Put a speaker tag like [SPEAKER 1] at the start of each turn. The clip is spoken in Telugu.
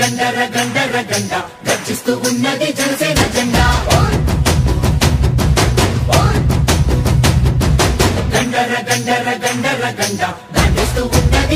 [SPEAKER 1] గండర గండర గండ. గర్జిస్తూ ఉన్నది జనసేన జెండా. గండర గండర గండర గండ. గర్జిస్తూ ఉన్నది